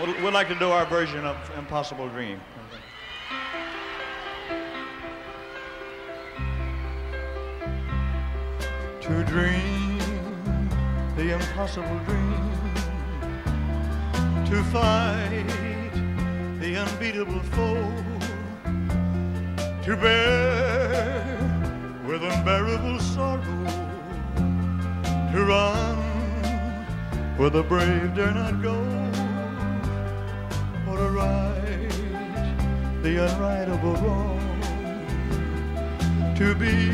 We'd, we'd like to do our version of Impossible Dream. To dream the impossible dream, to fight the unbeatable foe, to bear with unbearable sorrow, to run where the brave dare not go, the unrightable wrong, to be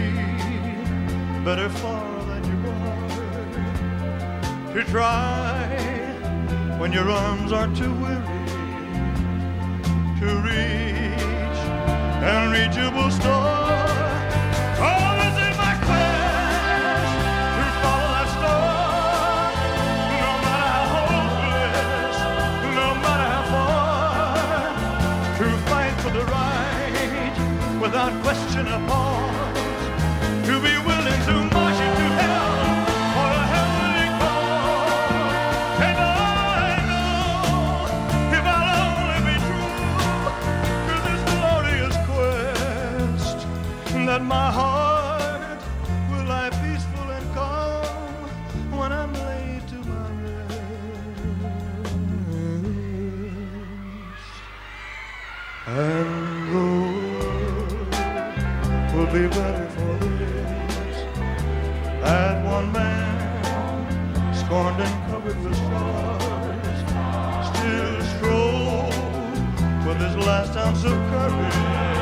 better far than you are, to try when your arms are too weary, to reach unreachable star. The right without question or pause, to be willing to march into hell for a heavenly cause. And I know if I'll only be true to this glorious quest, that my heart And the will be better for this. That one man, scorned and covered with scars, still strove with his last ounce of courage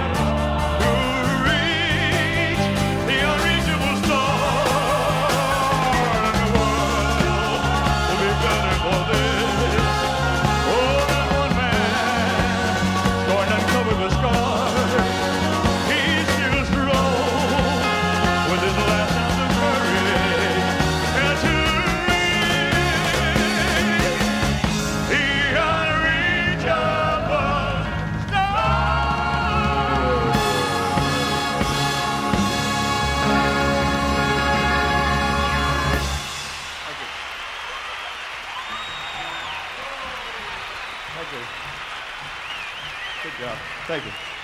Good job. Thank you.